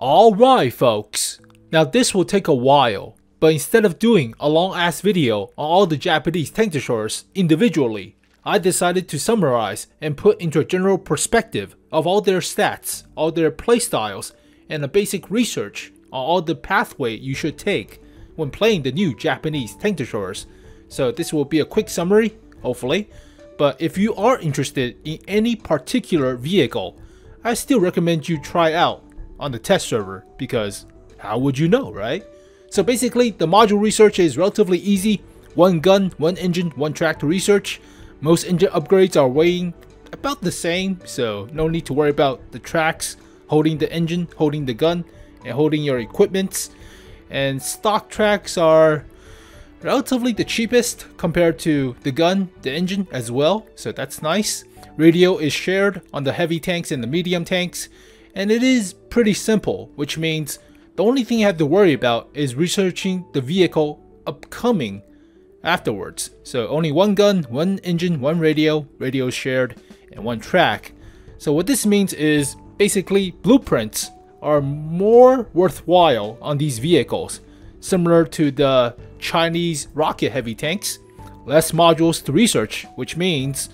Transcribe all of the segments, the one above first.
Alright folks, now this will take a while, but instead of doing a long ass video on all the Japanese tank destroyers individually, I decided to summarize and put into a general perspective of all their stats, all their playstyles, and a basic research on all the pathway you should take when playing the new Japanese tank destroyers. So this will be a quick summary, hopefully, but if you are interested in any particular vehicle, I still recommend you try out on the test server because how would you know, right? So basically, the module research is relatively easy. One gun, one engine, one track to research. Most engine upgrades are weighing about the same, so no need to worry about the tracks, holding the engine, holding the gun, and holding your equipments. And stock tracks are relatively the cheapest compared to the gun, the engine as well, so that's nice. Radio is shared on the heavy tanks and the medium tanks, and it is pretty simple, which means the only thing you have to worry about is researching the vehicle upcoming afterwards. So only one gun, one engine, one radio, radio shared, and one track. So what this means is basically blueprints are more worthwhile on these vehicles, similar to the Chinese rocket heavy tanks. Less modules to research, which means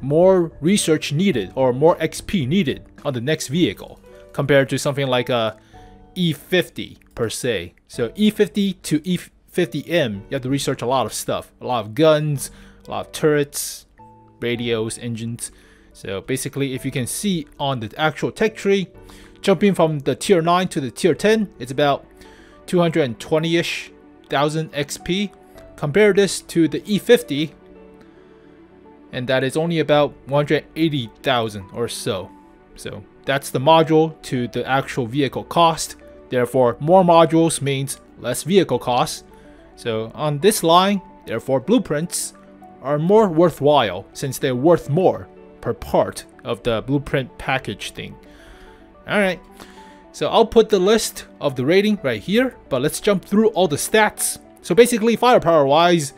more research needed or more XP needed on the next vehicle compared to something like a E50 per se. So E50 to E50M, you have to research a lot of stuff, a lot of guns, a lot of turrets, radios, engines. So basically, if you can see on the actual tech tree, jumping from the tier 9 to the tier 10, it's about 220-ish thousand XP. Compare this to the E50, and that is only about 180,000 or so. So that's the module to the actual vehicle cost. Therefore, more modules means less vehicle cost. So on this line, therefore blueprints are more worthwhile since they're worth more per part of the blueprint package thing. Alright, so I'll put the list of the rating right here, but let's jump through all the stats. So basically, firepower wise,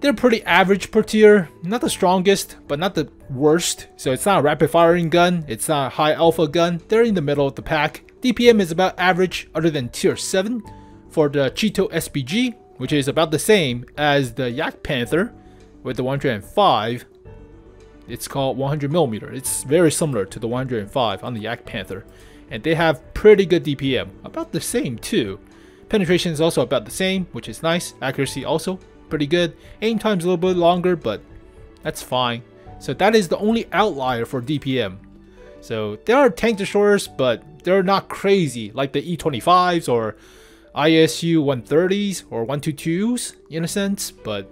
they're pretty average per tier, not the strongest, but not the worst. So it's not a rapid firing gun, it's not a high alpha gun, they're in the middle of the pack. DPM is about average other than tier 7 for the Chi-To SPG, which is about the same as the Jagdpanther with the 105. It's called 100mm. It's very similar to the 105 on the Jagdpanther. And they have pretty good DPM, about the same too. Penetration is also about the same, which is nice. Accuracy also pretty good. Aim time's a little bit longer, but that's fine. So that is the only outlier for DPM. So there are tank destroyers, but they're not crazy like the E25s or ISU 130s or 122s in a sense, but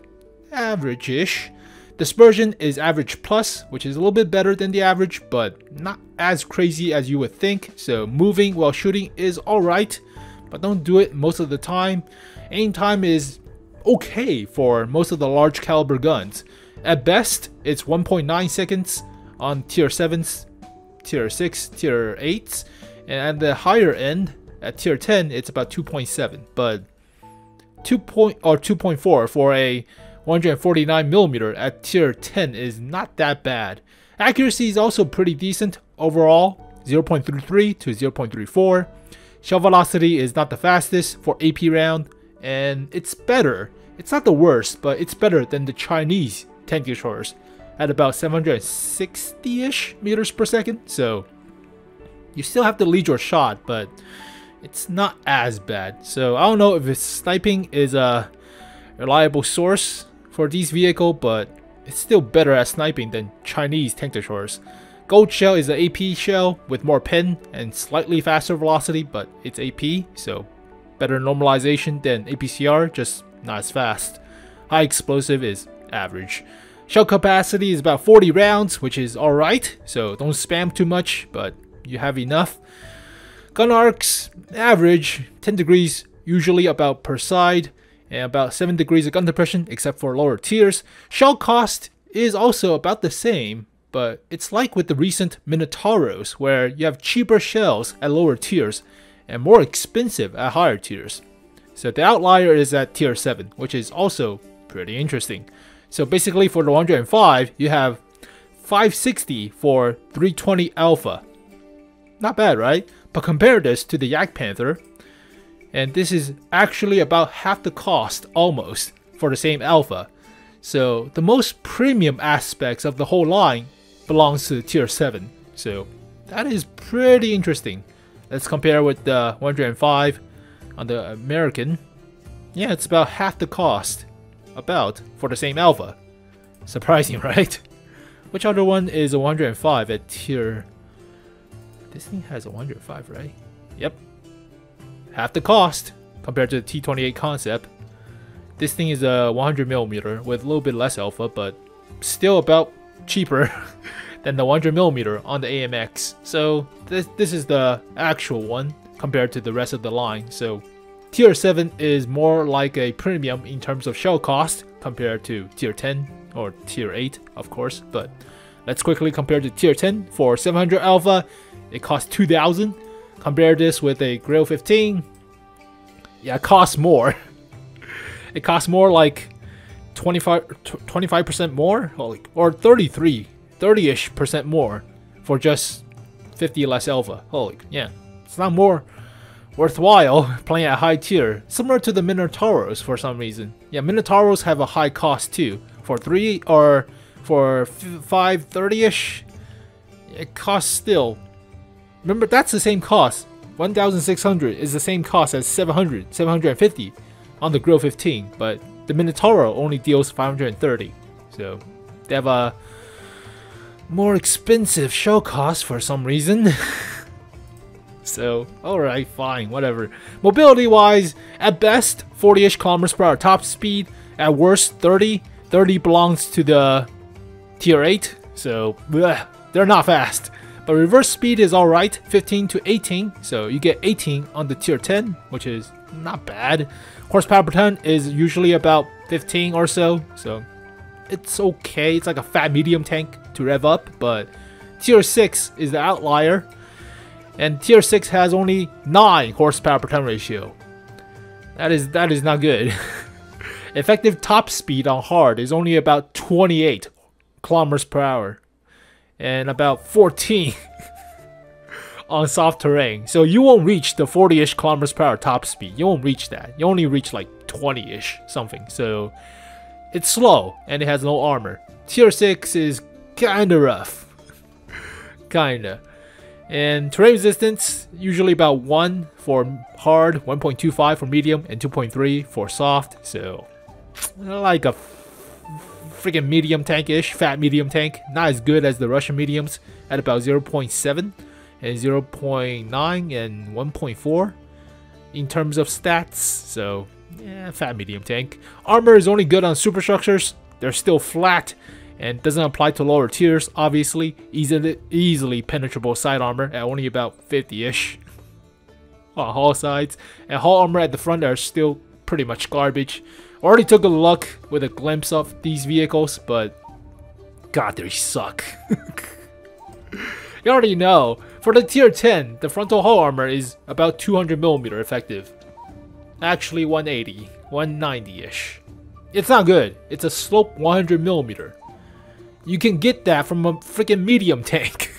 average-ish. Dispersion is average plus, which is a little bit better than the average, but not as crazy as you would think. So moving while shooting is alright, but don't do it most of the time. Aim time is okay for most of the large caliber guns. At best, it's 1.9 seconds on tier 7s, tier 6, tier 8s, and at the higher end, at tier 10, it's about 2.7, but 2 point or 2.4 for a 149 millimeter at tier 10 is not that bad. Accuracy is also pretty decent overall, 0.33 to 0.34. Shell velocity is not the fastest for AP round, and it's better it's not the worst, but it's better than the Chinese tank destroyers at about 760-ish meters per second. So you still have to lead your shot, but it's not as bad. So I don't know if sniping is a reliable source for these vehicle, but it's still better at sniping than Chinese tank destroyers. Gold shell is an AP shell with more pin and slightly faster velocity, but it's AP, so better normalization than APCR, just not as fast. High explosive is average. Shell capacity is about 40 rounds, which is alright, so don't spam too much, but you have enough. Gun arcs, average, 10 degrees usually about per side, and about 7 degrees of gun depression except for lower tiers. Shell cost is also about the same, but it's like with the recent Minotauros, where you have cheaper shells at lower tiers and more expensive at higher tiers. So the outlier is at tier 7, which is also pretty interesting. So basically for the 105, you have 560 for 320 alpha. Not bad, right? But compare this to the Jagdpanther, and this is actually about half the cost almost for the same alpha. So the most premium aspects of the whole line belongs to tier 7. So that is pretty interesting. Let's compare with the 105 on the American. Yeah, it's about half the cost, about, for the same alpha. Surprising, right? Which other one is a 105 at tier... This thing has a 105, right? Yep. Half the cost compared to the T28 concept. This thing is a 100mm with a little bit less alpha, but still about cheaper than the 100mm on the AMX. So this, this is the actual one compared to the rest of the line. So tier 7 is more like a premium in terms of shell cost compared to tier 10 or tier 8 of course. But let's quickly compare to tier 10 for 700 alpha. It costs 2000. Compare this with a Grille 15. Yeah, it costs more. it costs more like 25 25% more or 33 30ish percent more for just 50 less alpha. Holy yeah it's not more worthwhile playing at high tier. Similar to the minotauros for some reason. Yeah minotauros have a high cost too. For 3 or for 530ish it costs still. Remember that's the same cost. 1600 is the same cost as 700 750 on the Grille 15, but the Minotauro only deals 530. So they have a more expensive show cost for some reason. so, alright, fine, whatever. Mobility wise, at best, 40 ish kilometers per hour top speed. At worst, 30. 30 belongs to the tier 8, so bleh, they're not fast. But reverse speed is alright, 15 to 18, so you get 18 on the tier 10, which is not bad. Horsepower per ton is usually about 15 or so, so it's okay. It's like a fat medium tank to rev up, but tier 6 is the outlier. And tier 6 has only 9 horsepower per ton ratio. That is that is not good. Effective top speed on hard is only about 28 kilometers per hour and about 14 on soft terrain. So you won't reach the 40-ish kilometers per hour top speed. You won't reach that. You only reach like 20-ish something. So it's slow and it has no armor. Tier 6 is kinda rough. kinda. And terrain resistance, usually about 1 for hard, 1.25 for medium, and 2.3 for soft. So, like a freaking medium tank-ish, fat medium tank. Not as good as the Russian mediums at about 0.7 and 0.9 and 1.4 in terms of stats. So, yeah, fat medium tank. Armor is only good on superstructures. They're still flat and doesn't apply to lower tiers, obviously. Easily, easily penetrable side armor at only about 50-ish on hull sides. And hull armor at the front are still pretty much garbage. Already took a look with a glimpse of these vehicles, but god, they suck. you already know for the tier 10, the frontal hull armor is about 200mm effective. Actually 180, 190-ish. It's not good. It's a slope 100 millimeter. You can get that from a freaking medium tank.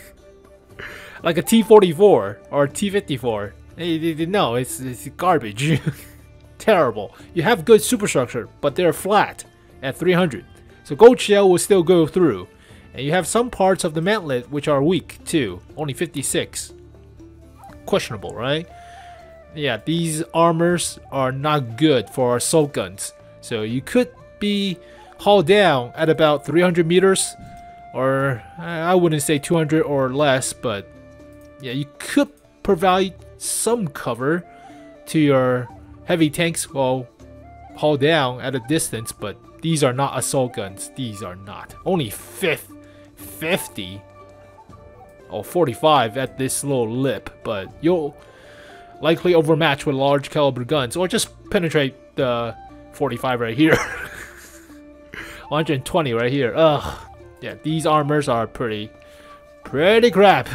like a T-44 or T-54. No, it's, it's garbage. Terrible. You have good superstructure, but they're flat at 300. So Gold Shell will still go through. And you have some parts of the mantlet which are weak too, only 56. Questionable, right? Yeah, these armors are not good for assault guns. So you could be hauled down at about 300 meters, or I wouldn't say 200 or less, but yeah, you could provide some cover to your heavy tanks while hauled down at a distance, but these are not assault guns. These are not. Only fifth 50 or 45 at this little lip, but you'll likely overmatch with large caliber guns or just penetrate the 45 right here. 120 right here. Ugh. Yeah, these armors are pretty, pretty crap.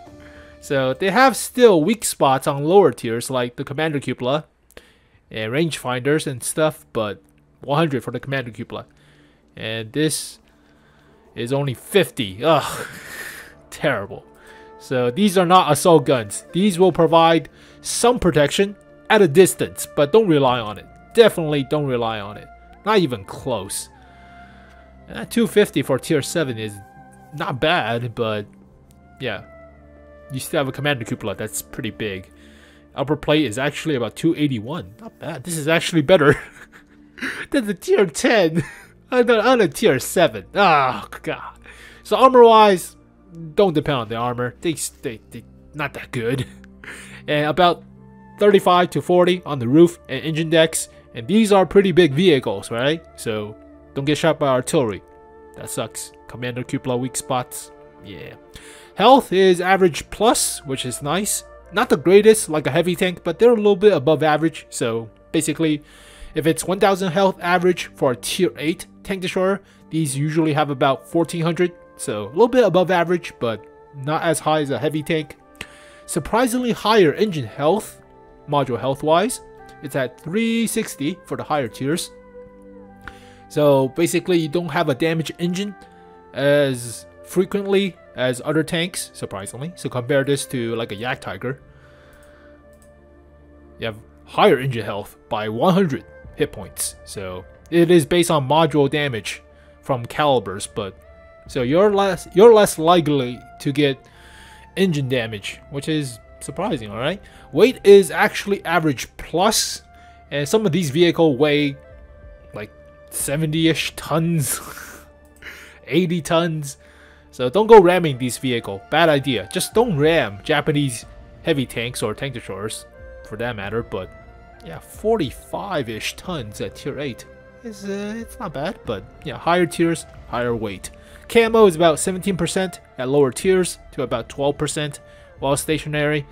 so they have still weak spots on lower tiers like the Commander Cupola and rangefinders and stuff, but 100 for the Commander Cupola. And this is only 50. Ugh, terrible. So these are not assault guns. These will provide some protection at a distance, but don't rely on it. Definitely don't rely on it. Not even close. Uh, 250 for tier 7 is not bad, but yeah. You still have a commander cupola that's pretty big. Upper plate is actually about 281. Not bad. This is actually better than the tier 10 on, a tier 7. Oh, God. So armor-wise, don't depend on the armor. They, they, they not that good. And about 35 to 40 on the roof and engine decks. And these are pretty big vehicles, right? So don't get shot by artillery. That sucks. Commander cupola weak spots. Yeah. Health is average plus, which is nice. Not the greatest like a heavy tank, but they're a little bit above average. So basically, if it's 1000 health average for a tier 8 tank destroyer, these usually have about 1400. So a little bit above average, but not as high as a heavy tank. Surprisingly higher engine health, module health wise. It's at 360 for the higher tiers. So basically you don't have a damaged engine as frequently as other tanks, surprisingly. So compare this to like a Jagdtiger. You have higher engine health by 100 hit points. So it is based on module damage from calibers, but so you're less you're less likely to get engine damage, which is surprising, alright? Weight is actually average plus, and some of these vehicles weigh like 70-ish tons, 80 tons. So don't go ramming these vehicles. Bad idea. Just don't ram Japanese heavy tanks or tank destroyers, for that matter. But yeah, 45-ish tons at tier 8. It's, uh, it's not bad, but yeah, higher tiers, higher weight. Camo is about 17% at lower tiers to about 12% while stationary.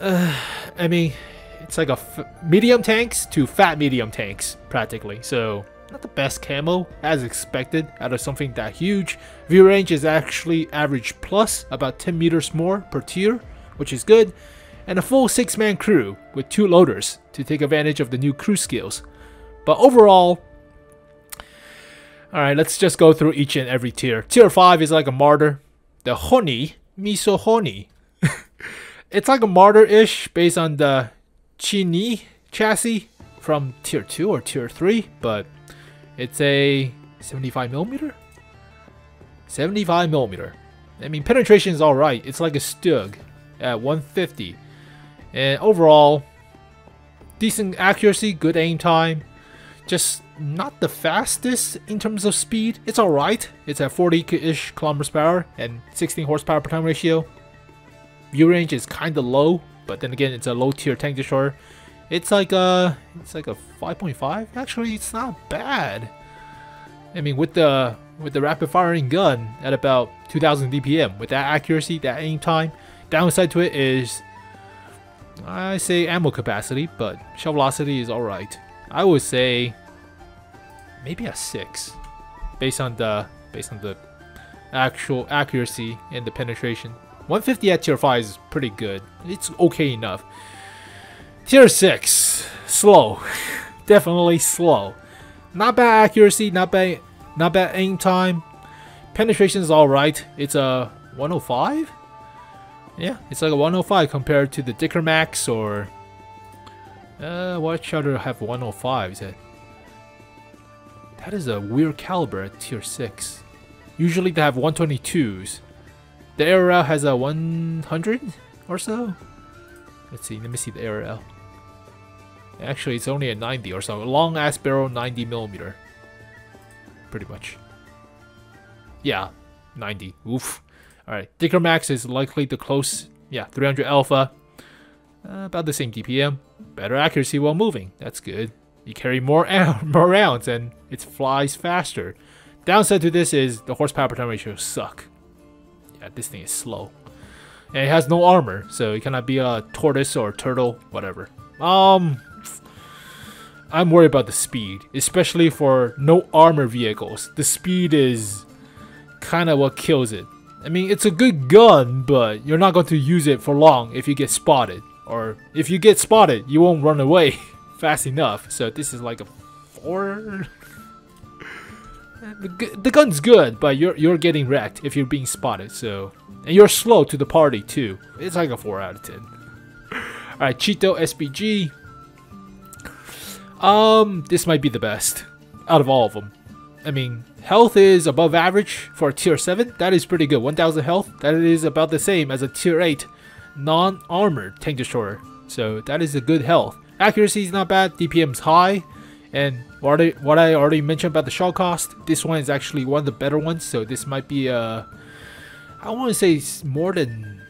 Uh, I mean, it's like a medium tanks to fat medium tanks practically. So not the best camo as expected out of something that huge. View range is actually average plus about 10 meters more per tier, which is good. And a full 6 man crew with 2 loaders to take advantage of the new crew skills. But overall, alright, let's just go through each and every tier. Tier 5 is like a martyr. The Ho-Ni, Miso Ho-Ni. it's like a martyr-ish based on the Chini chassis from tier 2 or tier 3, but it's a 75 millimeter. 75 millimeter. I mean, penetration is alright. It's like a Stug at 150. And overall, decent accuracy, good aim time. Just not the fastest in terms of speed. It's alright. It's at 40-ish kilometers per hour and 16 horsepower per ton ratio. View range is kind of low, but then again, it's a low tier tank destroyer. It's like a, it's like a 5.5. Actually, it's not bad. I mean, with the with the rapid firing gun at about 2000 DPM, with that accuracy, that aim time, downside to it is, I say ammo capacity, but shell velocity is alright. I would say maybe a six, based on the based on the actual accuracy and the penetration. 150 at tier 5 is pretty good. It's okay enough. Tier 6, slow. Definitely slow. Not bad accuracy, not bad not bad aim time. Penetration is alright. It's a 105? Yeah, it's like a 105 compared to the Dicker Max or... Uh, what other have 105? Is that... That is a weird caliber at tier 6. Usually they have 122s. The ARL has a 100 or so? Let's see, let me see the ARL. Actually, it's only a 90 or so. Long ass barrel, 90 millimeter. Pretty much. Yeah, 90. Oof. Alright, Dicker Max is likely the close. Yeah, 300 Alpha. Uh, about the same DPM. Better accuracy while moving. That's good. You carry more, more rounds and it flies faster. Downside to this is the horsepower per ton ratio suck yeah, this thing is slow. And it has no armor, so it cannot be a tortoise or a turtle, whatever. Um, I'm worried about the speed, especially for no armor vehicles. The speed is kind of what kills it. I mean, it's a good gun, but you're not going to use it for long if you get spotted. Or if you get spotted, you won't run away fast enough. So this is like a 4? the, the gun's good, but you're you're getting wrecked if you're being spotted. So and you're slow to the party too. It's like a four out of ten. All right, Chi-To SPG. Um, this might be the best out of all of them. I mean, health is above average for a tier 7. That is pretty good. 1000 health. That is about the same as a tier 8 non-armored tank destroyer. So that is a good health. Accuracy is not bad. DPM is high. And what I, what I already mentioned about the shell cost, this one is actually one of the better ones. So this might be a... I want to say more than...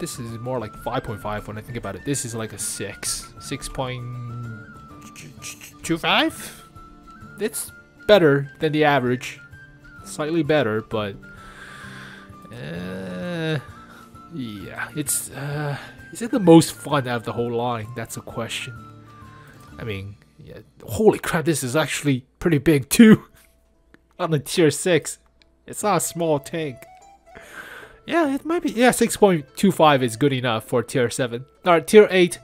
This is more like 5.5 when I think about it. This is like a 6. 6.25? It's better than the average. Slightly better, but... Uh, yeah, it's... Uh, is it the most fun out of the whole line? That's a question. I mean, yeah, holy crap, this is actually pretty big too. On the tier 6. It's not a small tank. Yeah, it might be. Yeah, 6.25 is good enough for tier 7. Alright, tier 8.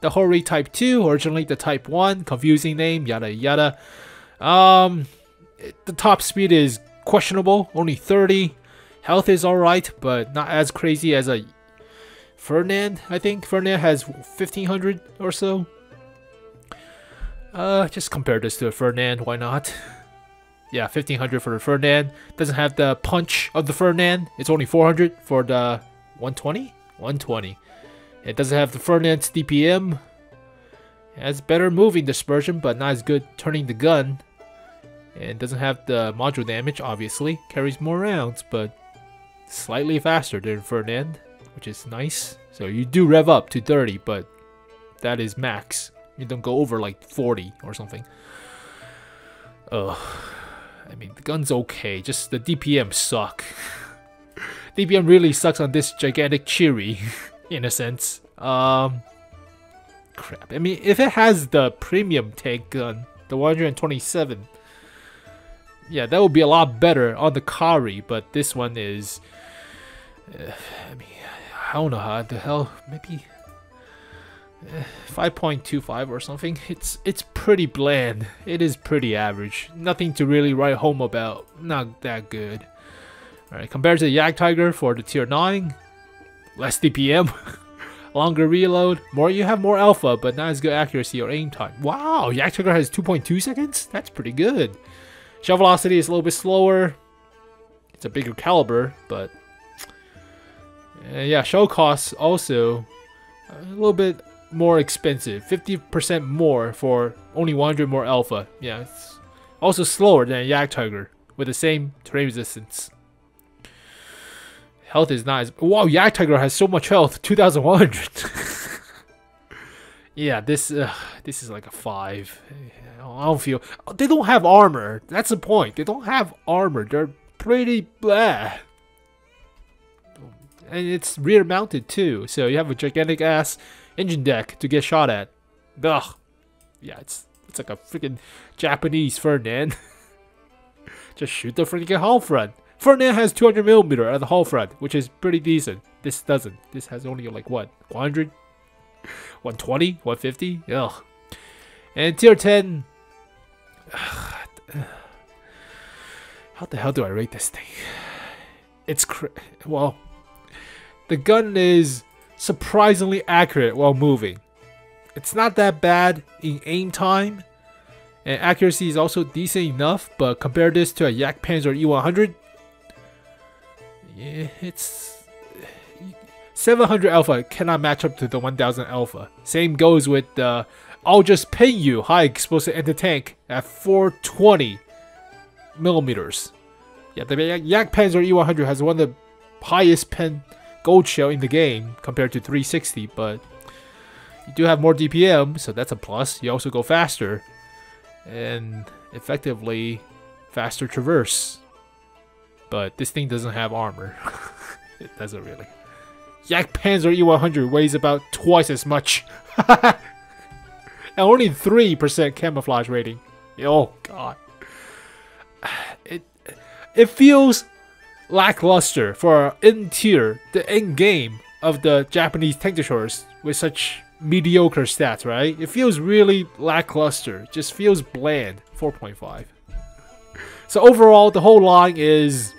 The Ho-Ri Type 2, originally the Type 1, confusing name, yada yada. Um, the top speed is questionable, only 30. Health is alright, but not as crazy as a Ferdinand, I think. Ferdinand has 1500 or so. Uh, just compare this to a Ferdinand, why not? Yeah, 1500 for the Ferdinand. Doesn't have the punch of the Ferdinand. It's only 400 for the 120? 120. It doesn't have the Ferdinand's DPM. It has better moving dispersion, but not as good turning the gun. And doesn't have the module damage, obviously. Carries more rounds, but slightly faster than Ferdinand, which is nice. So you do rev up to 30, but that is max. You don't go over like 40 or something. Ugh. I mean, the gun's okay, just the DPM suck. DPM really sucks on this gigantic Cheery, in a sense. Um, crap. I mean, if it has the premium tank gun, the 127, yeah, that would be a lot better on the Kari, but this one is... Uh, I mean, I don't know how the hell, maybe... 5.25 or something. It's it's pretty bland. It is pretty average. Nothing to really write home about. Not that good. Alright, compared to the Jagdtiger for the tier 9, less DPM, longer reload, more you have more alpha, but not as good accuracy or aim time. Wow, Jagdtiger has 2.2 seconds? That's pretty good. Shell velocity is a little bit slower. It's a bigger caliber, but uh, yeah, shell costs also a little bit more expensive. 50% more for only 100 more alpha. Yeah, it's also slower than a Jagdtiger with the same terrain resistance. Health is nice. Wow, Jagdtiger has so much health. 2100. yeah, this uh, this is like a 5. I don't feel... They don't have armor. That's the point. They don't have armor. They're pretty blah. And it's rear mounted too. So you have a gigantic ass engine deck to get shot at. Ugh. Yeah, it's it's like a freaking Japanese Ferdinand. Just shoot the freaking hull front. Ferdinand has 200 millimeter at the hull front, which is pretty decent. This doesn't. This has only like what 100, 120, 150. Ugh. And tier 10. How the hell do I rate this thing? It's well. The gun is surprisingly accurate while moving. It's not that bad in aim time, and accuracy is also decent enough, but compare this to a Jagdpanzer E100, yeah, it's 700 alpha cannot match up to the 1000 alpha. Same goes with the I'll just pin you high explosive anti-tank at 420 millimeters. Yeah, the Jagdpanzer E100 has one of the highest pen gold shell in the game compared to 360, but you do have more DPM, so that's a plus. You also go faster, and effectively faster traverse. But this thing doesn't have armor. it doesn't really. Yak Jagdpanzer E100 weighs about twice as much. and only 3% camouflage rating. Oh god. It it feels lackluster for in tier, the end game of the Japanese tank destroyers with such mediocre stats, right? It feels really lackluster. Just feels bland. 4.5. So overall, the whole line is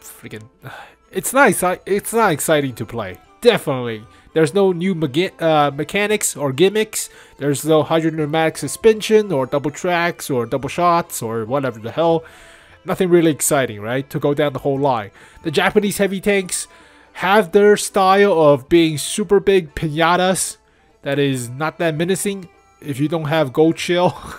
freaking. It's nice. It's not exciting to play. Definitely. There's no new uh, mechanics or gimmicks. There's no hydropneumatic suspension or double tracks or double shots or whatever the hell. Nothing really exciting, right? To go down the whole line. The Japanese heavy tanks have their style of being super big pinatas that is not that menacing if you don't have gold shell.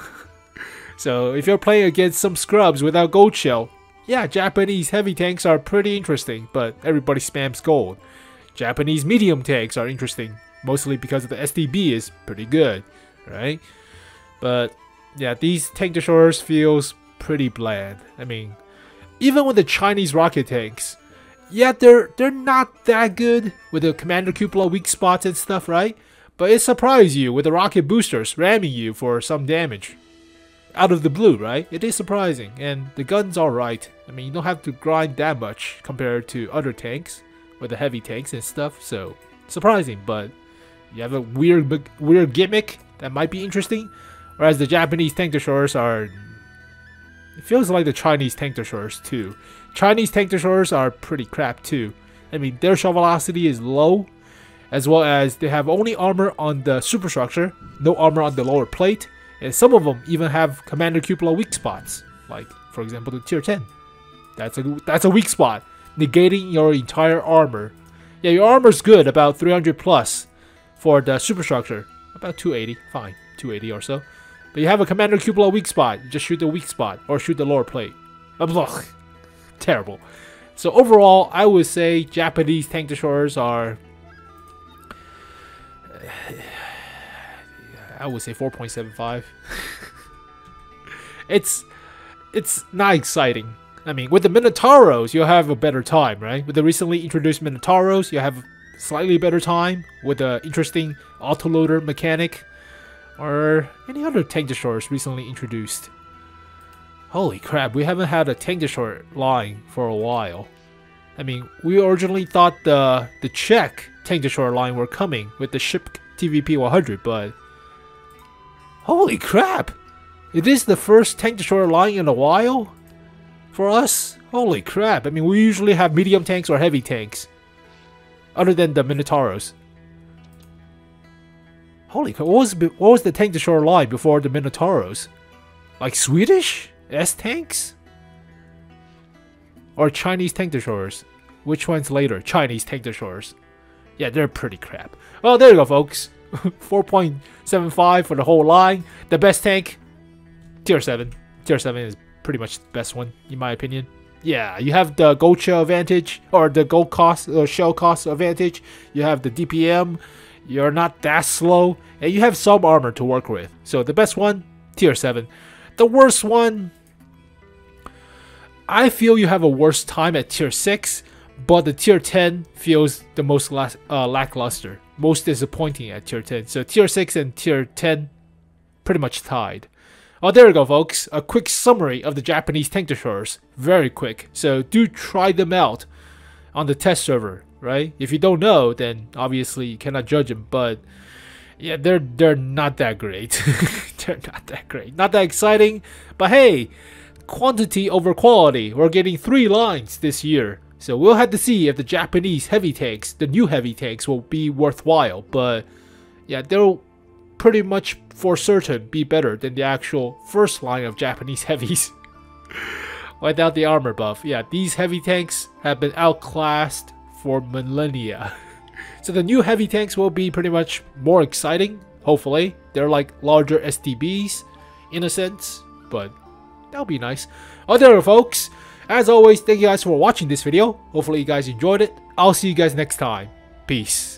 so if you're playing against some scrubs without gold shell, yeah, Japanese heavy tanks are pretty interesting, but everybody spams gold. Japanese medium tanks are interesting, mostly because the STB is pretty good, right? But yeah, these tank destroyers feels pretty bland. I mean, even with the Chinese rocket tanks, yeah, they're they're not that good with the commander cupola weak spots and stuff, right? But it surprises you with the rocket boosters ramming you for some damage. Out of the blue, right? It is surprising, and the gun's alright. I mean, you don't have to grind that much compared to other tanks with the heavy tanks and stuff, so surprising, but you have a weird weird gimmick that might be interesting. Whereas the Japanese tank destroyers are it feels like the Chinese tank destroyers too. Chinese tank destroyers are pretty crap too. I mean, their shell velocity is low, as well as they have only armor on the superstructure, no armor on the lower plate, and some of them even have Commander Cupola weak spots, like for example the Tier 10. That's a that's a weak spot negating your entire armor. Yeah, your armor's good, about 300 plus for the superstructure. About 280, fine, 280 or so. But you have a Commander Cupola weak spot, just shoot the weak spot, or shoot the lower plate. Ugh, terrible. So overall, I would say Japanese tank destroyers are... I would say 4.75. it's it's not exciting. I mean, with the Minotauros, you'll have a better time, right? With the recently introduced Minotauros, you have slightly better time with the interesting autoloader mechanic or any other tank destroyers recently introduced. Holy crap, we haven't had a tank destroyer line for a while. I mean, we originally thought the the Czech tank destroyer line were coming with the ship TVP 100, but holy crap! It is the first tank destroyer line in a while? For us, holy crap. I mean, we usually have medium tanks or heavy tanks. Other than the Minotauros. Holy cow, what was, what was the tank destroyer line before the Minotauros? Like Swedish? S-tanks? Or Chinese tank destroyers? Which one's later? Chinese tank destroyers. Yeah, they're pretty crap. Well, there you go, folks. 4.75 for the whole line. The best tank, tier 7. Tier 7 is pretty much the best one in my opinion. Yeah, you have the gold shell advantage or the gold cost or uh, shell cost advantage. You have the DPM. You're not that slow, and you have some armor to work with. So the best one, tier seven. The worst one, I feel you have a worse time at tier six, but the tier 10 feels the most uh, lackluster, most disappointing at tier 10. So tier 6 and tier 10 pretty much tied. Oh, there we go, folks. A quick summary of the Japanese tank destroyers. Very quick. So do try them out on the test server, right? If you don't know, then obviously you cannot judge them. But yeah, they're they're not that great. they're not that great. Not that exciting. But hey, quantity over quality. We're getting three lines this year. So we'll have to see if the Japanese heavy tanks, the new heavy tanks, will be worthwhile. But yeah, they'll pretty much for certain be better than the actual first line of Japanese heavies. Without the armor buff. Yeah, these heavy tanks have been outclassed for millennia. so the new heavy tanks will be pretty much more exciting, hopefully. They're like larger STBs in a sense, but that'll be nice. Other folks. As always, thank you guys for watching this video. Hopefully you guys enjoyed it. I'll see you guys next time. Peace.